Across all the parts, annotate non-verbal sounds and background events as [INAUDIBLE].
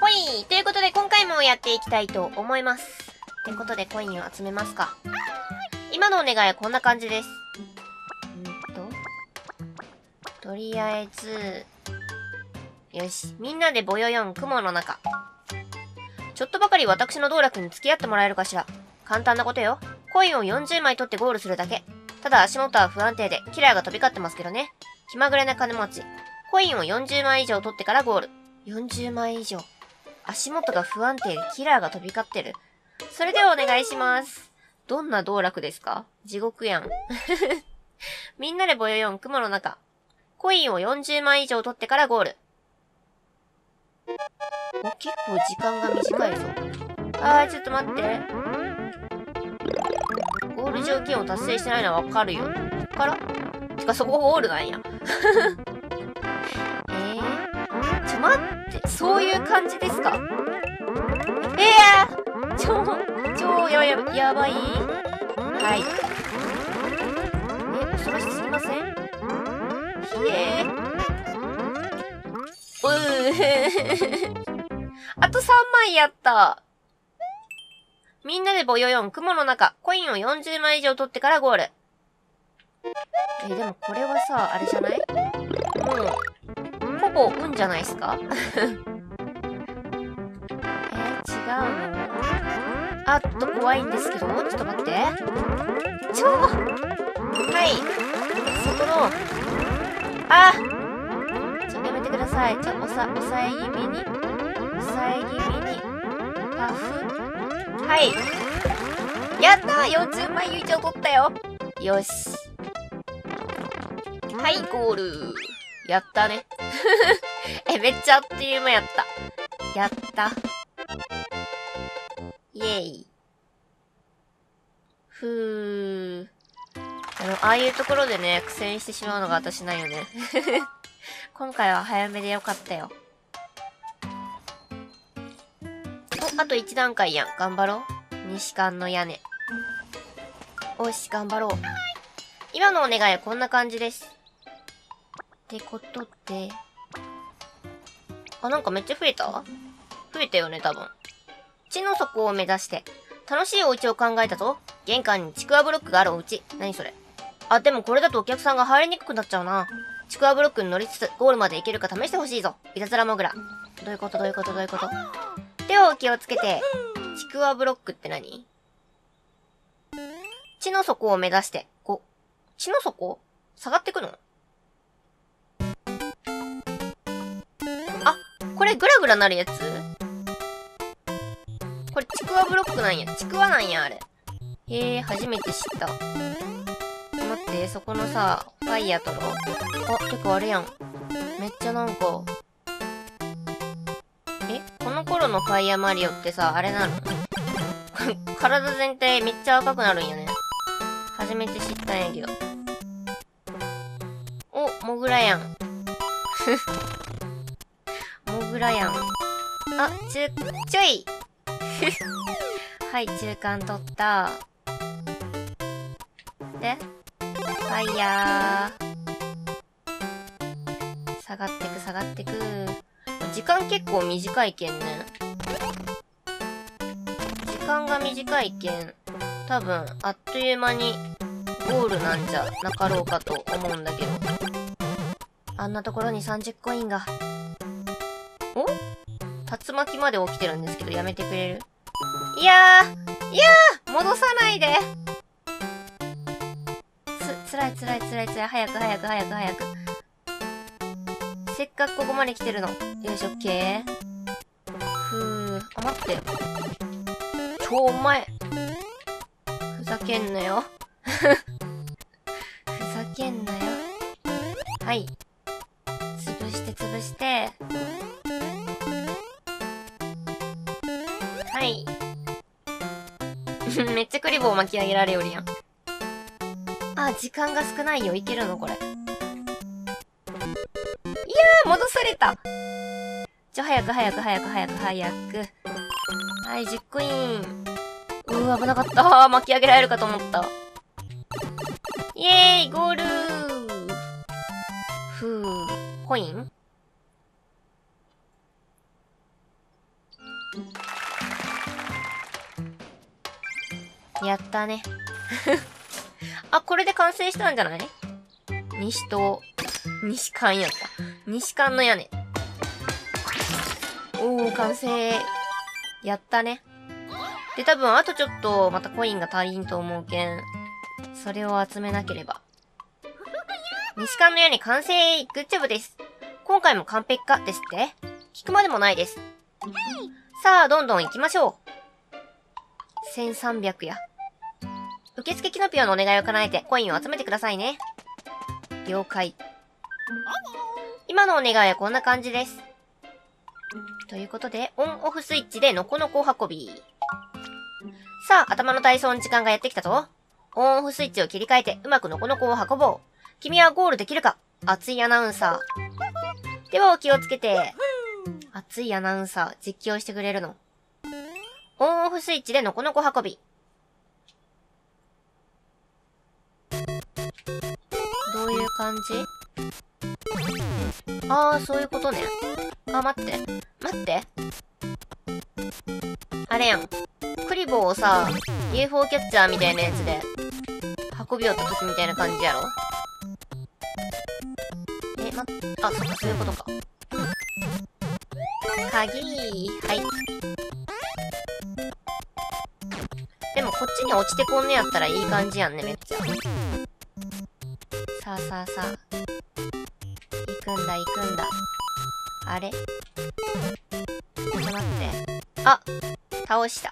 ほいということで今回もやっていきたいと思います。ってことでコインを集めますか。今のお願いはこんな感じです。んと。とりあえず、よし。みんなでボヨヨン雲の中。ちょっとばかり私の道楽に付き合ってもらえるかしら。簡単なことよ。コインを40枚取ってゴールするだけ。ただ足元は不安定で、キラーが飛び交ってますけどね。気まぐれな金持ち。コインを40枚以上取ってからゴール。40枚以上。足元が不安定でキラーが飛び交ってる。それではお願いします。どんな道楽ですか？地獄やん。[LAUGHS] みんなでボヨヨン雲の中。コインを40枚以上取ってからゴール。お、結構時間が短いぞ。あー、ちょっと待って。ゴール条件を達成してないのはわかるよ。こっから？てか、そこゴールなんや。[LAUGHS] えー、ちょ、待って。そういう感じですか？えー、超、超や、や、やばいはい。え、恐ろしすぎません？ひえー。うー [LAUGHS] あと3枚やった。みんなでボヨヨン、雲の中、コインを40枚以上取ってからゴール。え、でもこれはさ、あれじゃない、ぼ運じゃないですか？[LAUGHS] えー、違うのあっと怖いんですけど、ちょっと待って。ちょはい。そこの、あちょ、やめてください。ちょ、おさ、抑え気味に。抑え気味に。パフ。はい。やったー !40 枚以上取ったよよし。はい、ゴール。やったね。[LAUGHS] え、めっちゃあっという間やった。やった。イェイ。ふー。あの、ああいうところでね、苦戦してしまうのが私なんよね。[LAUGHS] 今回は早めでよかったよ。お、あと1段階やん。頑張ろう。西館の屋根。おし、頑張ろう。今のお願いはこんな感じです。ってことで。あ、なんかめっちゃ増えた？増えたよね、多分。地の底を目指して、楽しいお家を考えたぞ。玄関にちくわブロックがあるお家。何それ？あ、でもこれだとお客さんが入りにくくなっちゃうな。ちくわブロックに乗りつつ、ゴールまで行けるか試してほしいぞ。いたずらモグラ。どういうこと？どういうこと？どういうこと？手を気をつけて、ちくわブロックって何？地の底を目指して、こ、地の底下がってくの？れグラグラなるやつ？これちくわブロックなんや。ちくわなんや、あれ。へえ、初めて知った。待って、そこのさ、ファイヤー取ろ。あ、てかあれやん。めっちゃなんか、えこの頃のファイヤーマリオってさ、あれなの？[LAUGHS] 体全体めっちゃ赤くなるんやね。初めて知ったんやけど。お、モグラやん。モグラやん。あ、ちゅ、ちょい [LAUGHS] はい、中間取った。で、ファイヤー。下がってく、下がってく。時間結構短いけんね。時間が短いけん、多分、あっという間にゴールなんじゃなかろうかと思うんだけど。あんなところに30コインが。お？竜巻まで起きてるんですけど、やめてくれる？いやー、いやー、戻さないで。つ、つらいつらいつらいつらい。早く早く早く早く。せっかくここまで来てるの。よいしょ、オッケー。ふー。あ、待って。ちょ、お前。ふざけんなよ。[LAUGHS] ふざけんなよ。はい。リボー巻き上げられよるやん。あ、時間が少ないよ。いけるの？これ。いやー、戻されたちょ、早く早く早く早く早く。はい、10コイン。うー、危なかった。[LAUGHS] 巻き上げられるかと思った。イェーイゴールふー。コイン？やったね。[LAUGHS] あ、これで完成したんじゃない？西と、西館やった。西館の屋根。おー、完成。やったね。で、多分、あとちょっと、またコインが足りんと思うけん。それを集めなければ。西館の屋根完成グッジョブです。今回も完璧か？ですって？聞くまでもないです。さあ、どんどん行きましょう。1300や。受付キノピオのお願いを叶えてコインを集めてくださいね。了解。今のお願いはこんな感じです。ということで、オンオフスイッチでノコノコ運び。さあ、頭の体操の時間がやってきたぞ。オンオフスイッチを切り替えて、うまくノコノコを運ぼう。君はゴールできるか熱いアナウンサー。ではお気をつけて。熱いアナウンサー、実況してくれるの。オンオフスイッチでノコノコ運び。感じ？ああ、そういうことね。あ、待って。待って。あれやん。クリボーをさ、UFO キャッチャーみたいなやつで、運びよった時みたいな感じやろ？え、ま、あ、そっか、そういうことか。鍵はい。でもこっちに落ちてこんねやったらいい感じやんね、めっちゃ。さあさあさあ。行くんだ、行くんだ。あれ？ちょっと待って。あ倒した。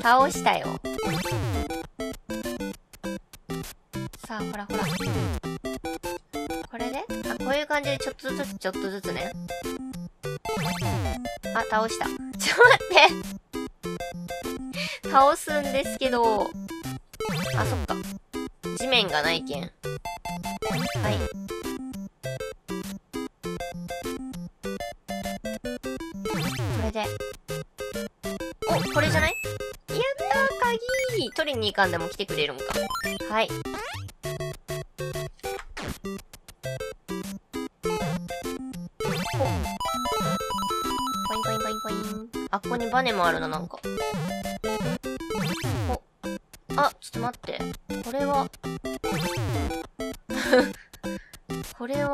[LAUGHS] 倒したよ。さあ、ほらほら。これで？あ、こういう感じでちょっとずつちょっとずつね。あ、倒した。ちょっと、待って倒すんですけど。あ、そっか。地面がないけん。はい。これで。お、これじゃない？やったー、鍵取りに行かんでも来てくれるんか。はい。ポインポインポインポイン。あ、ここにバネもあるな、なんか。お。あ、ちょっと待って。これは。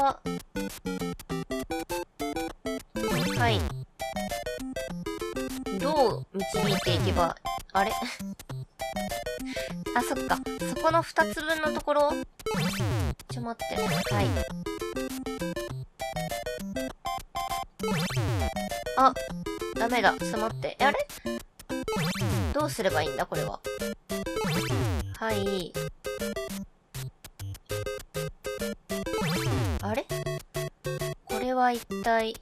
は。はい。どう導いていけば、あれ？[LAUGHS] あ、そっか。そこの二つ分のところ？ちょ、待って。はい。あ、ダメだ。ちょっと待って。あれ？どうすればいいんだこれは？はい。は一体。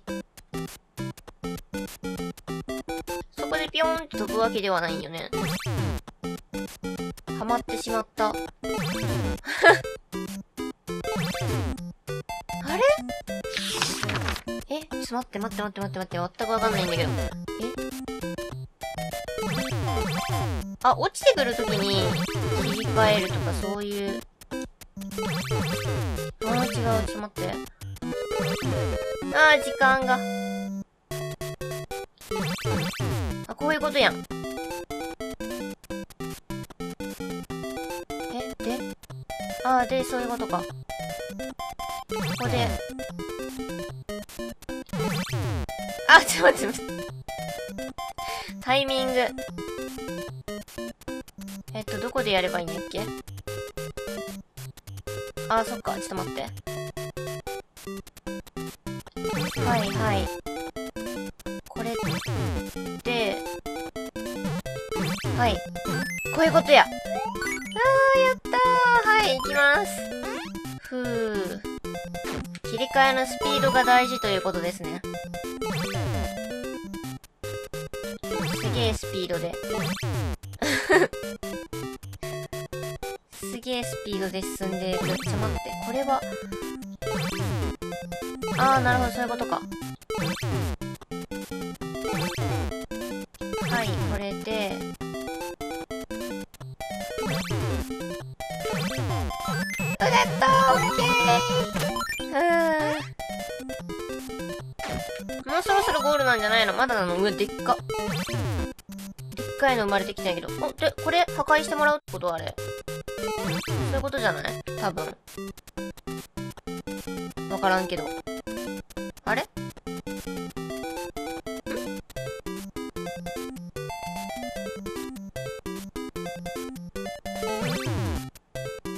そこでピョーンって飛ぶわけではないんよね。はまってしまった。[LAUGHS] あれ？えちょっと待って待って待って待って待って、全くわかんないんだけど。え？あ、落ちてくるときに切り替えるとかそういう。あー違う、ちょっと待って。あー、時間が。あ、こういうことやん。え、で？あー、で、そういうことか。ここで。あ、ちょっと待って待って。タイミング。えっと、どこでやればいいんだっけ？あ、そっか。ちょっと待って。はい。こういうことや。あー、やったー。はい、行きます。ふー。切り替えのスピードが大事ということですね。すげえスピードで。すげえスピードで進んでいく。ちょ、待って。これは。あー、なるほど、そういうことか。はい、これで。でっか。でっかいの生まれてきたんやけど。お、で、これ破壊してもらうってこと？あれ。そういうことじゃない？多分。わからんけど。あれ？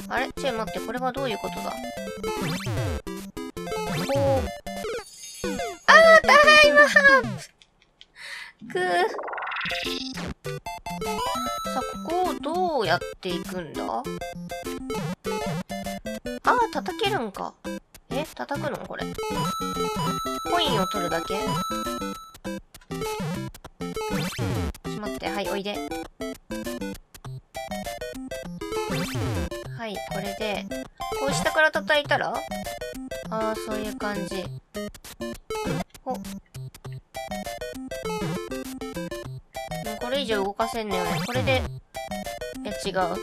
あれ？ちょい待って、これはどういうことだ？こう。あータイムハーく。さあ、ここをどうやっていくんだ？あー、叩けるんか。え叩くの？これ。コインを取るだけ？ちょっと待って、はい、おいで。はい、これで、こう下から叩いたら？ああ、そういう感じ。これ以上動かせんのよね。これで、いや、違う。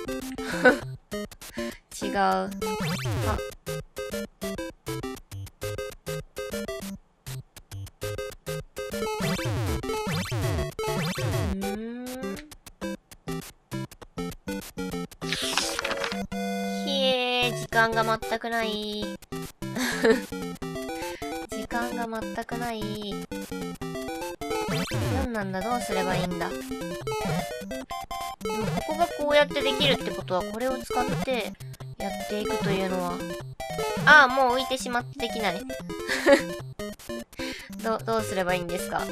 [LAUGHS] 違う。あ。間が全くない。時間が全くない。[LAUGHS] 何なんだどうすればいいんだ？でもここがこうやってできるってことは、これを使ってやっていくというのは。ああ、もう浮いてしまってできない。[LAUGHS] ど、どうすればいいんですか？ん？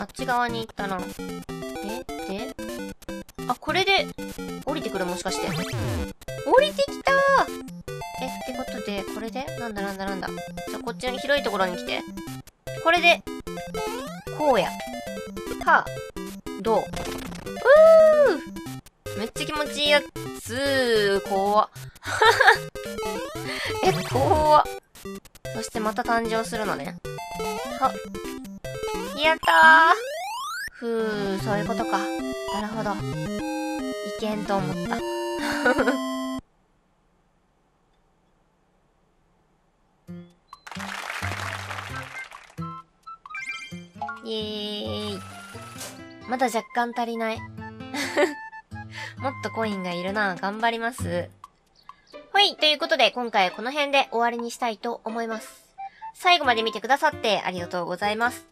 あっち側に行ったな。で、で、あ、これで、降りてくるもしかして。降りてきたえ、ってことで、これで？なんだなんだなんだ。じゃあ、こっちの広いところに来て。これで、こうや。た、どう。うーめっちゃ気持ちいいやつー。怖っ。[LAUGHS] え、怖っ。そしてまた誕生するのね。は。やったーふう、そういうことか。なるほど。いけんと思った。イエーイ。まだ若干足りない。[LAUGHS] もっとコインがいるな。頑張ります。はい。ということで、今回はこの辺で終わりにしたいと思います。最後まで見てくださってありがとうございます。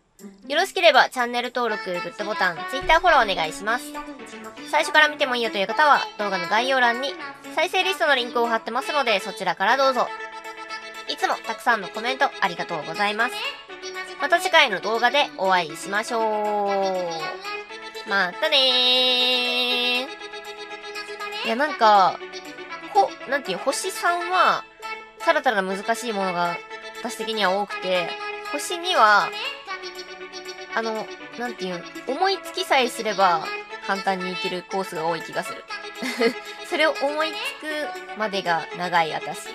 よろしければチャンネル登録、グッドボタン、Twitter フォローお願いします。最初から見てもいいよという方は動画の概要欄に再生リストのリンクを貼ってますのでそちらからどうぞ。いつもたくさんのコメントありがとうございます。また次回の動画でお会いしましょう。またねー。いや、なんか、ほ、なんていう、星3は、ただただ難しいものが私的には多くて、星2は、あの、なんていう、思いつきさえすれば簡単に行けるコースが多い気がする。[LAUGHS] それを思いつくまでが長い私。